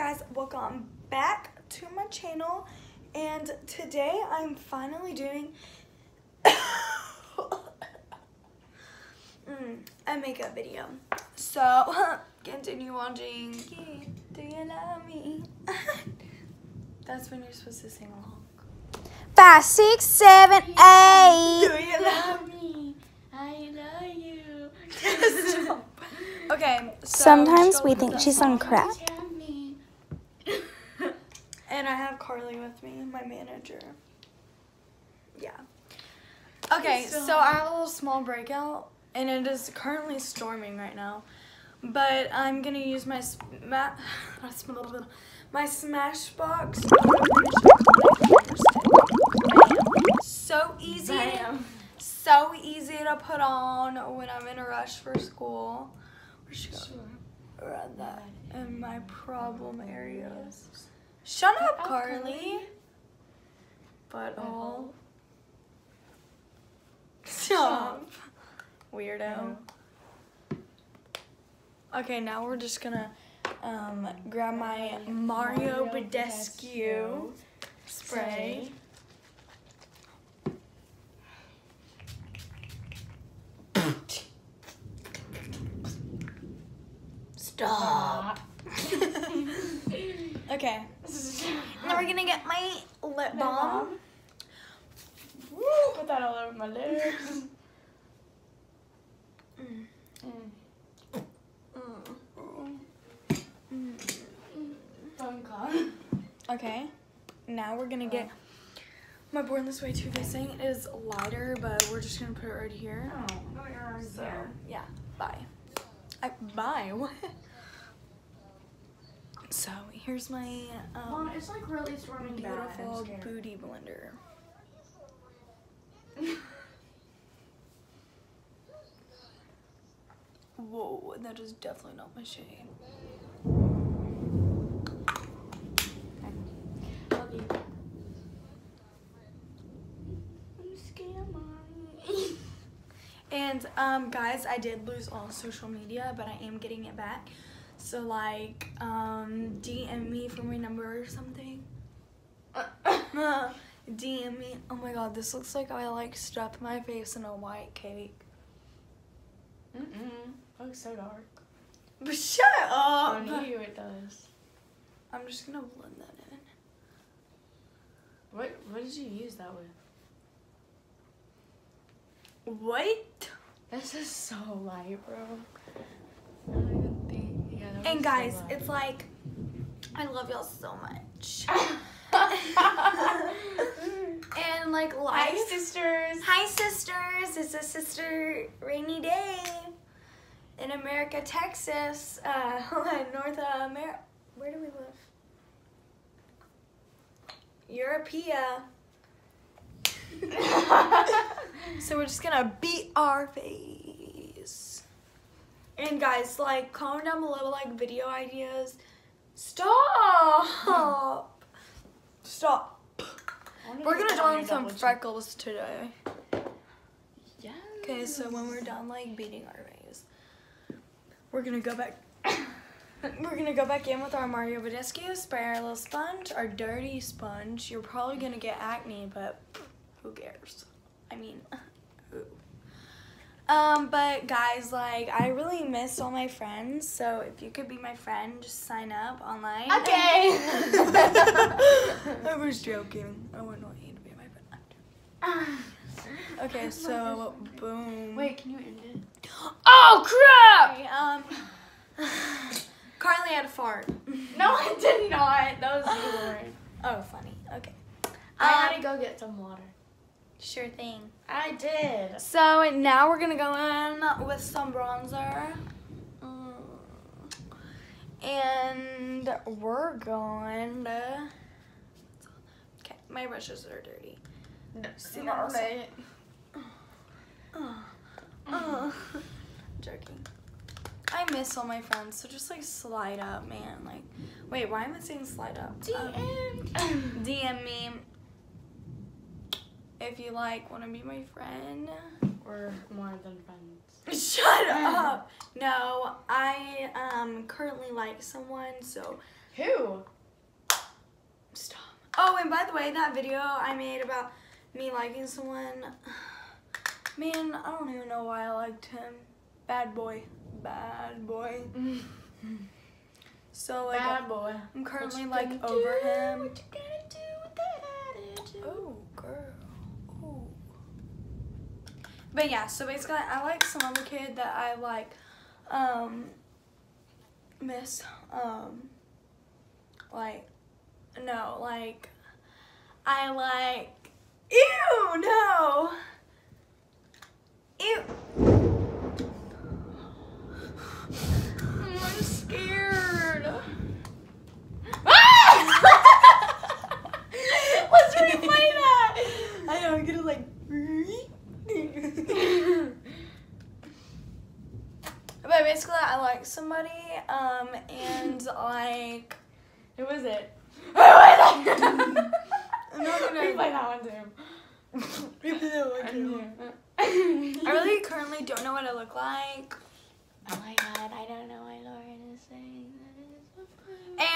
guys, welcome back to my channel and today I'm finally doing mm, a makeup video. So continue watching. Do you love me? That's when you're supposed to sing along. Five, six, seven, Do eight. you love me. I love you. Okay. So Sometimes we think she's on crack. And I have Carly with me, my manager. Yeah. Okay, So- so I have a little small breakout, and it is currently storming right now. But I'm gonna use my sma- my Smashbox. So easy, so easy to put on when I'm in a rush for school. Where'd she go? Around that in my problem areas. Shut up, Carly. But all. Stop. Weirdo. Okay, now we're just gonna um, grab my Mario Badescu spray. Stop. Okay, we're gonna get my lip balm. Woo, put that all over my lips. Mm. Mm. Fun con. Okay, now we're gonna get my Born This Way Too Facing is lighter, but we're just gonna put it right here. Oh, So yeah, bye. I, bye. What? So here's my Mom, um, it's like really storming. Beautiful booty blender. Whoa, that is definitely not my shade. Love you. I'm scared, mommy. And um, guys, I did lose all social media, but I am getting it back. So like, um, DM me for my number or something. DM me. Oh my god, this looks like I like stuffed my face in a white cake. Mm-mm. Looks so dark. But shut up! On you it does. I'm just gonna blend that in. What what did you use that with? What? This is so light, bro. I don't even think. Yeah, that And guys, so it's like, I love y'all so much. and like life. Hi, sisters. Hi, sisters. It's a sister rainy day in America, Texas, uh, North America. Where do we live? Europea. so we're just gonna beat our face. And guys, like, comment down below like video ideas. Stop. Stop. We're gonna draw some freckles today. Yeah. Okay, so when we're done like beating our face, we're gonna go back. we're gonna go back in with our Mario Badescu, spray our little sponge, our dirty sponge. You're probably gonna get acne, but who cares? I mean? Um, but guys, like, I really miss all my friends. So if you could be my friend, just sign up online. Okay. I was joking. I wouldn't want you to be my friend. Okay, so boom. Wait, can you end it? Oh crap! Um, Carly had a fart. No, I did not. That was you, Oh, funny. Okay. I had Um, to go get some water. Sure thing. I did. So now we're gonna go in with some bronzer. Mm. And we're going to. Okay, my brushes are dirty. No, See that also? Oh, oh. Joking. I miss all my friends, so just like slide up, man. Like, wait, why am I saying slide up? Um, DM. DM me if you like want to be my friend. We're more than friends. Shut up. No, I um currently like someone, so Who? Stop. Oh, and by the way, that video I made about me liking someone, man, I don't even know why I liked him. Bad boy. Bad boy. So, like, Bad boy. I'm currently, like, over do? him. What you gonna do with that attitude? Oh, girl. But yeah, so basically, I like some other kid that I like, um, miss, um, like, no, like, I like, ew, no, ew. I'm scared. Let's replay that. I know, I'm gonna like. but basically, I like somebody, um, and like. Who is it? Who is it? I'm not gonna- replay that one too. I really currently don't know what I look like. Oh my god, I don't know why Lauren is saying that.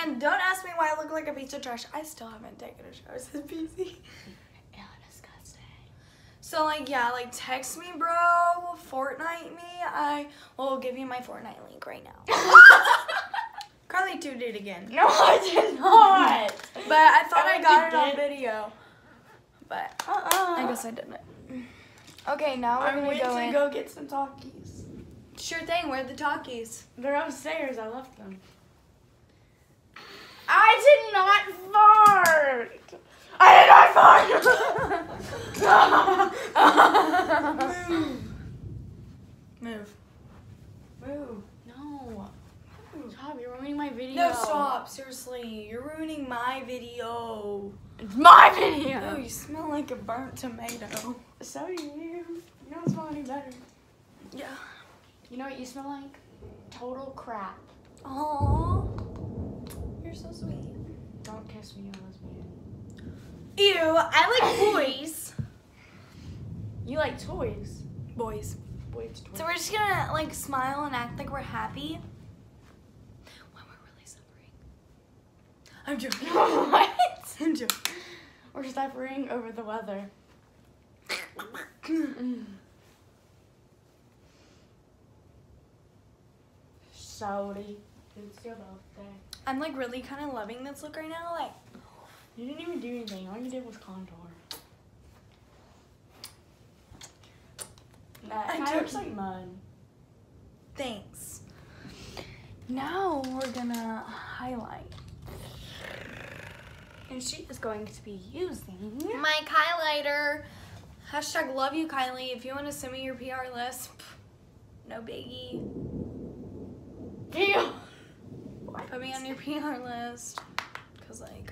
And don't ask me why I look like a piece of trash. I still haven't taken a shower since PC. So like yeah, like text me, bro. Fortnite me. I will give you my Fortnite link right now. Carly two did again. No, I did not. But I thought I I got it on video. But Uh-uh. I guess I didn't. Okay, now we're I gonna go to in. go get some Takis. Sure thing. Where are the Takis? They're upstairs. I left them. I did not fart. I did not fart. Move. Move. No. Stop. You're ruining my video. No, stop. Seriously, you're ruining my video. It's my video! Oh, video. you smell like a burnt tomato. So do you. You don't smell any better. Yeah. You know what you smell like? Total crap. Aww. You're so sweet. Don't kiss me, you're lesbian. Ew, I like boys. You like toys. Boys. Boys toys. So we're just gonna like smile and act like we're happy when we're really suffering. I'm joking. what? I'm joking. We're suffering over the weather. Sorry. It's your birthday. I'm like really kind of loving this look right now. Like, You didn't even do anything. All you did was contour. That I kinda looks like mud. thanks. Now we're gonna highlight. And she is going to be using. My highlighter. Hashtag love you, Kylie. If you want to send me your PR list, no biggie. Ew. Put me on your PR list. Cause like I love you.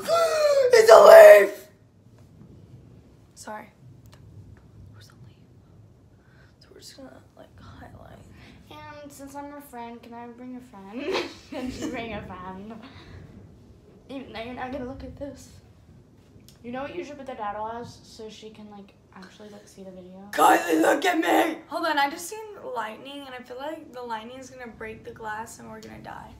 it's a leaf. Sorry. Where's the leaf? So we're just gonna like highlight. And since I'm her friend, can I bring a friend? can she bring a friend? Even though you're not gonna look at this. You know what you should put the data as so she can like actually like see the video. Kylie, look at me! Hold on, I just seen lightning and I feel like the lightning is gonna break the glass and we're gonna die.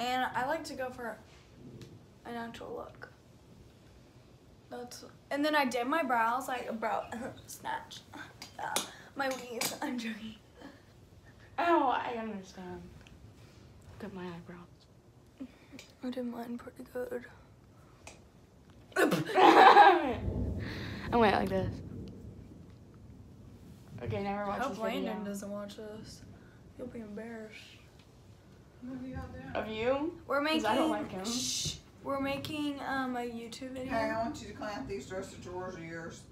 And I like to go for a natural look. That's and then I did my brows like a brow snatch. Uh, my weave. I'm joking. Oh, I understand. Look at my eyebrows. I did mine pretty good. I went like this. Okay, never I watch hope this video. Landon doesn't watch this. You'll be embarrassed. Of you? We're making. I don't like him. Shh. We're making um a YouTube video. Hey, I want you to clean out these dresser drawers of yours.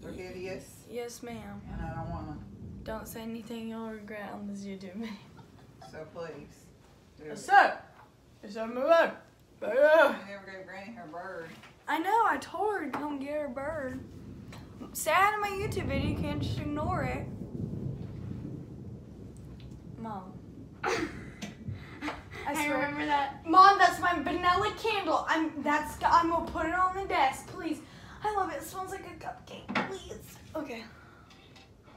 They're hideous, Yes, ma'am. and I don't want them. Don't say anything you'll regret on this YouTube video. So please. Do it. sir. Yes, sir, move on. You never gave Granny her bird. I know. I told her to come get her bird. Say hi to my YouTube video. You can't just ignore it. Mom. I I, remember that. Mom, that's my vanilla candle. I'm that's I'm gonna put it on the desk, please. I love it. It smells like a cupcake, please. Okay.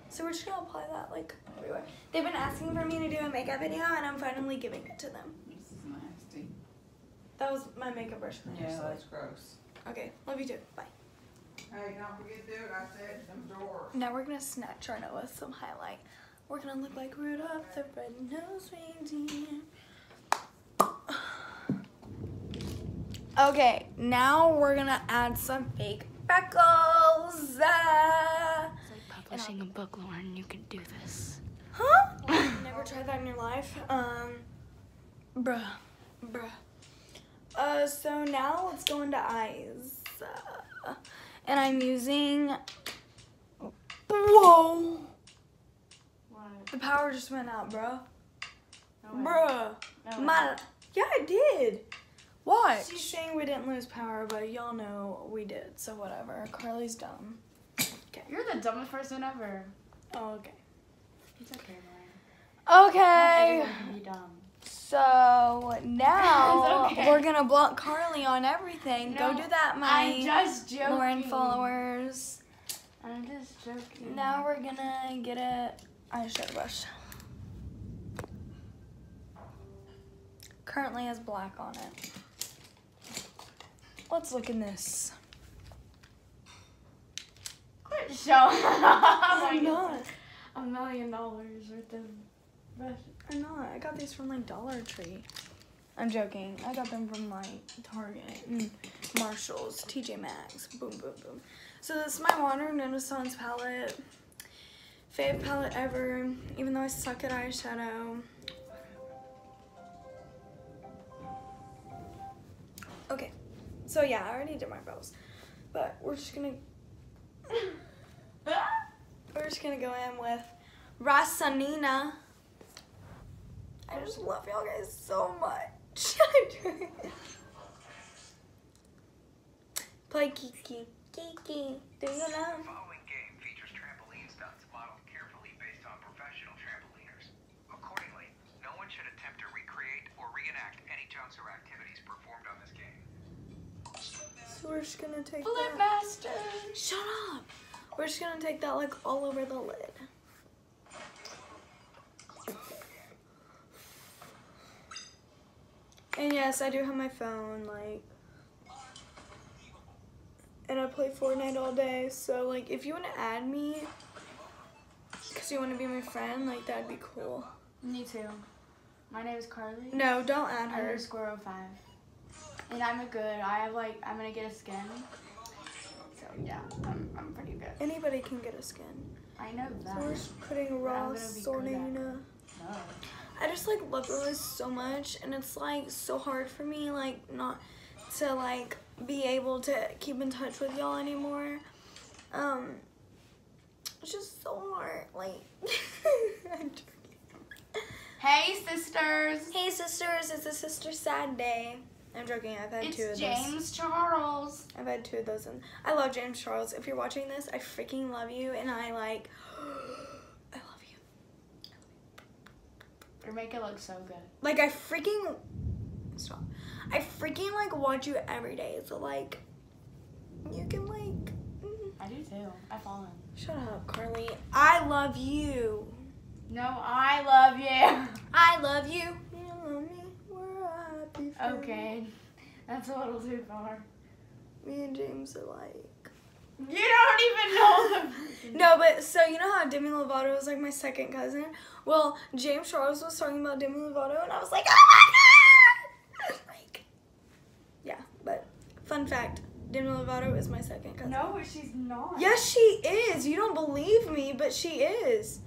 So we're just gonna apply that like everywhere. They've been asking for me to do a makeup video, and I'm finally giving it to them. This is nasty. That was my makeup brush. from Yeah, yesterday. that's gross. Okay, love you too. Bye. Hey, don't forget to do it. I said them doors. Now we're gonna snatch our nose some highlight. We're gonna look like Rudolph the Red-Nosed Reindeer. Okay, now we're gonna add some fake freckles. Ah. It's like publishing a book, Lauren. You can do this. Huh? Never tried that in your life? Um, bruh, bruh. Uh, so now let's go into eyes. Uh, and I'm using. Whoa! What? The power just went out, bruh. No way. Bruh. No. My. Yeah, I did. What? She's saying we didn't lose power, but y'all know we did, so whatever. Carly's dumb. Okay. You're the dumbest person ever. Oh, okay. It's okay, Lauren. Okay. Not everyone be dumb. So now okay. we're gonna block Carly on everything. Go do that, I'm my just joking. Lauren followers. I'm just joking. Now we're gonna get a eyeshadow brush. Currently has black on it. Let's look in this. Quit showing I'm not. a million dollars worth of. I'm not. I got these from like Dollar Tree. I'm joking. I got them from like Target and Marshalls, TJ Maxx. Boom, boom, boom. So this is my Modern Renaissance palette. Fave palette ever. Even though I suck at eyeshadow. Okay. So yeah, I already did my brows. But we're just gonna we're just gonna go in with Raw Sienna. I just love y'all guys so much. Play Kiki. Kiki. Do you know? The following game features trampoline stunts modeled carefully based on professional trampoliners. Accordingly, no one should attempt to recreate or reenact any jumps or activities performed on this game. So we're just gonna take Flip that. master. Shut up. We're just gonna take that like all over the lid. And yes, I do have my phone, like, and I play Fortnite all day. So like, if you want to add me, cause you want to be my friend, like that'd be cool. Me too. My name is Carly. No, don't add her. Underscore 05. And I'm a good. I have like. I'm gonna get a skin. So yeah, I'm, I'm pretty good. Anybody can get a skin. I know that. So we're just putting I'm raw gonna be good at Sornina. No. I just like love Lewis so much, and it's like so hard for me, like not to like be able to keep in touch with y'all anymore. Um, it's just so hard. Like, Hey sisters. hey sisters, it's a sister sad day. I'm joking. I've had two of It's those. James Charles. I've had two of those, and I love James Charles. If you're watching this, I freaking love you, and I like, I love you. You make it look so good. Like I freaking stop. I freaking like watch you every day. So like you can like mm, I do too. I follow him. shut up, Carly. I love you. No, I love you. I love you. You love me. We're a happy family. Okay. That's a little too far. Me and James are like You don't even know them. No, but so you know how Demi Lovato is like my second cousin? Well, James Charles was talking about Demi Lovato and I was like, Oh my god Like Yeah, but fun fact, Demi Lovato is my second cousin. No, she's not. Yes, she is. You don't believe me, but she is.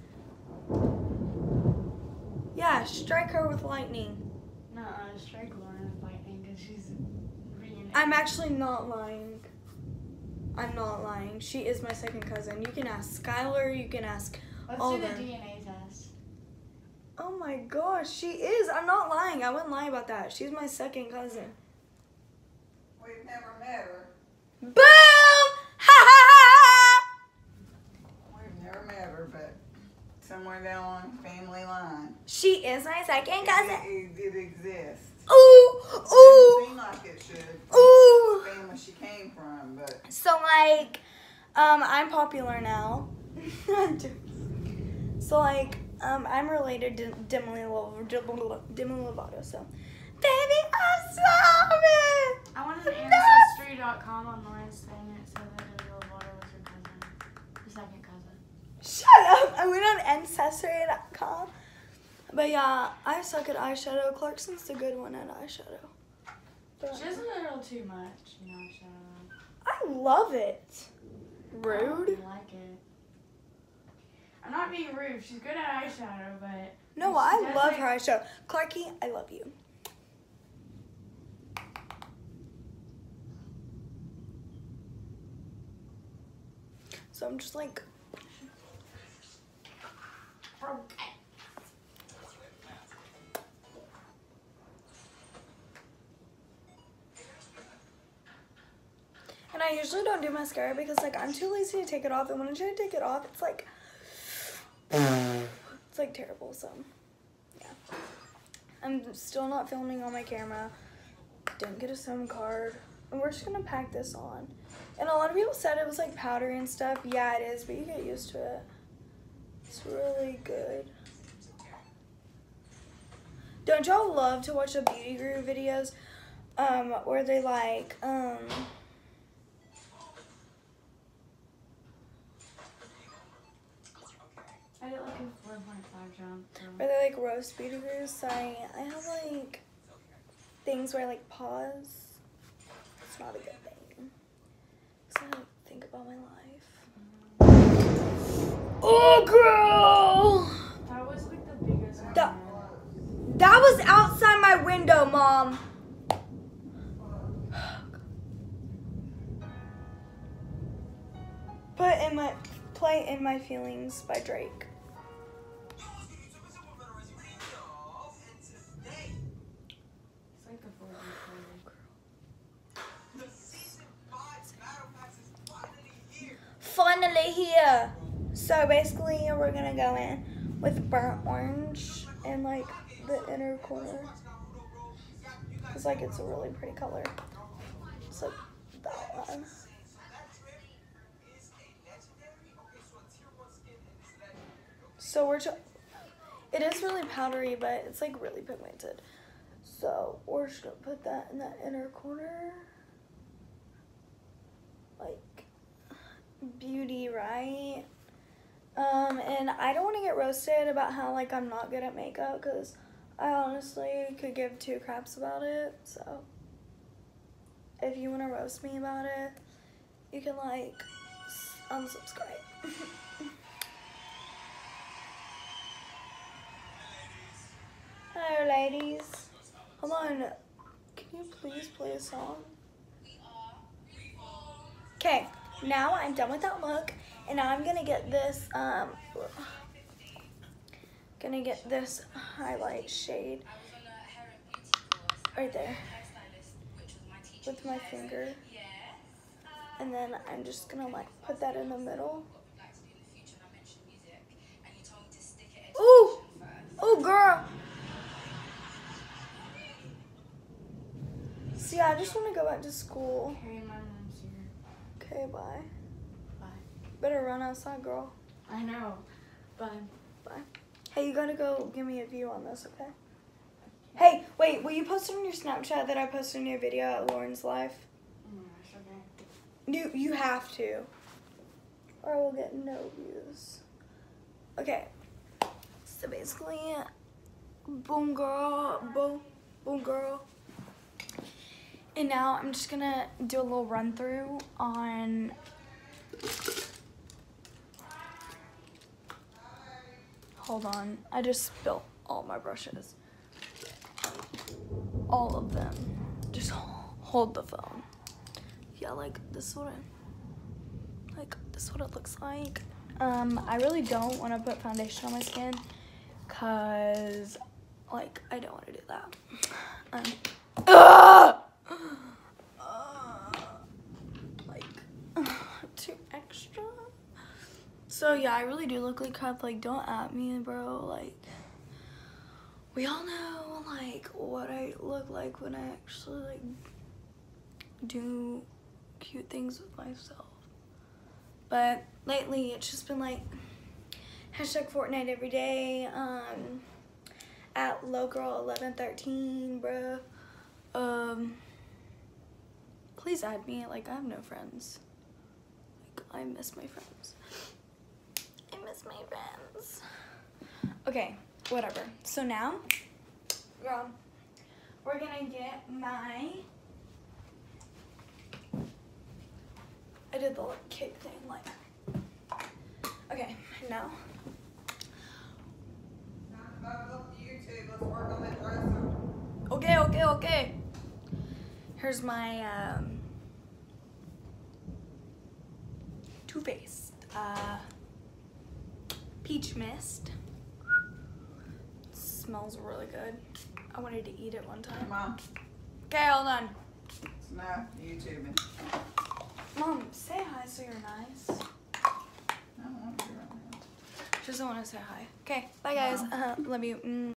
Yeah, strike her with lightning. No, strike Lauren with lightning because she's being. I'm actually not lying. I'm not lying. She is my second cousin. You can ask Skylar. You can ask. Let's all do the them. DNA test. Oh my gosh, she is. I'm not lying. I wouldn't lie about that. She's my second cousin. We've never met her. Boom! Ha ha ha! We've never met her, but somewhere down the family line. She is my second cousin. It, it, it exists. Ooh, Doesn't ooh, seem like it should. ooh. The family she came from, but So like, um, I'm popular now. So like, um, I'm related to Demi Lovato, Demi Lovato. So, baby, I'm sorry. I went on Ancestry.com on Lauren's thing and it said that Demi Lovato was her cousin. Her second cousin. Shut up! I went on ancestry.com. But yeah, I suck at eyeshadow. Clarkson's the good one at eyeshadow. But She does a little too much, you know, shadow. I love it. I Rude. don't like it. I'm not being rude. She's good at eyeshadow, but No, I love her eyeshadow. Clarky, I love you. So I'm just like, and I usually don't do mascara because like I'm too lazy to take it off, and when I try to take it off, it's like, it's like terrible. So, yeah, I'm still not filming on my camera. Didn't get a SIM card, and we're just gonna pack this on. And a lot of people said it was like powdery and stuff. Yeah, it is, but you get used to it. It's really good. Don't y'all love to watch the beauty guru videos, um, where they like, um, did like a 4.5 jump. So. they like roast beauty gurus? Sorry, I have like things where I like pause. It's not a good thing. So I like, think about my life. Oh, girl! That was like the biggest one. That- That was outside my window, mom. Put in my play in my feelings by Drake. Here. So basically, we're gonna go in with burnt orange and like the inner corner, cause like it's a really pretty color. So that one. So we're it is really powdery, but it's like really pigmented. So we're just gonna put that in that inner corner. Like beauty, right? Um, and I don't want to get roasted about how like I'm not good at makeup because I honestly could give two craps about it. So if you want to roast me about it, you can like unsubscribe. Hello, ladies. Hold on. Can you please play a song? Okay, now I'm done with that look, and I'm gonna get this, um, gonna get this highlight shade right there with my finger, and then I'm just gonna like put that in the middle. Ooh, ooh, girl. See, I just want to go back to school. Okay, my mom's here. Okay, bye. Bye. Better run outside, girl. I know. Bye. Bye. Hey, you gotta go give me a view on this, okay? Hey, wait, will you post it on your Snapchat that I posted a new video at Lauren's life? Oh gosh, okay. You, you have to. Or I will get no views. Okay. So basically, boom girl, boom, boom girl. And now I'm just gonna do a little run through on Hold on. I just spilled all my brushes. All of them. Just hold the phone. Yeah, like this is what I like this is what it looks like. Um, I really don't want to put foundation on my skin cause like I don't want to do that. Um, ugh! Uh, like too extra. So yeah, I really do look like crap. Like, don't at me, bro. Like, we all know like what I look like when I actually like do cute things with myself. But lately, it's just been like Hashtag Fortnite every day. Um, at low girl 1113, bruh. Um, please add me. Like, I have no friends. Like, I miss my friends. I miss my friends. Okay, whatever. So now, girl, we're gonna get my. I did the like, kick thing, like. Okay, now. Up YouTube, let's work on that dresser. Okay, okay, okay. Here's my um, Too Faced uh, Peach Mist. smells really good. I wanted to eat it one time. Mom, Okay, hold on. it's not YouTubing. Mom, say hi so you're nice. I don't want to right now. She doesn't want to say hi. Okay, bye guys. Uh, love you. Mm.